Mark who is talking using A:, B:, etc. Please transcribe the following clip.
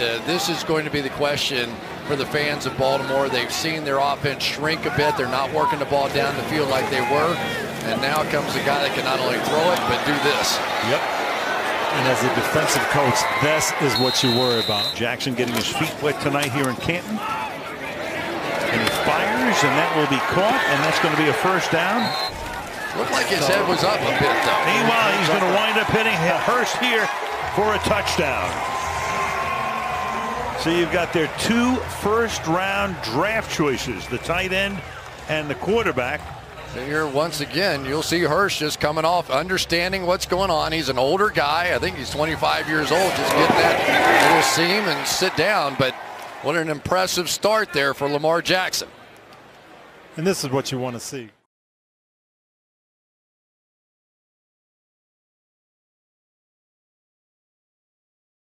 A: uh, this is going to be the question for the fans of Baltimore. They've seen their offense shrink a bit. They're not working the ball down the field like they were. And now comes a guy that can not only throw it, but do this.
B: Yep. And as a defensive coach, this is what you worry about. Jackson getting his feet wet tonight here in Canton. And he fires, and that will be caught, and that's going to be a first down.
A: Looked like his head was up a bit, though.
B: Meanwhile, he's going to wind up hitting Hurst here for a touchdown. So you've got their two first-round draft choices, the tight end and the quarterback.
A: Here, once again, you'll see Hurst just coming off, understanding what's going on. He's an older guy. I think he's 25 years old, just getting that little seam and sit down. But what an impressive start there for Lamar Jackson.
C: And this is what you want to see.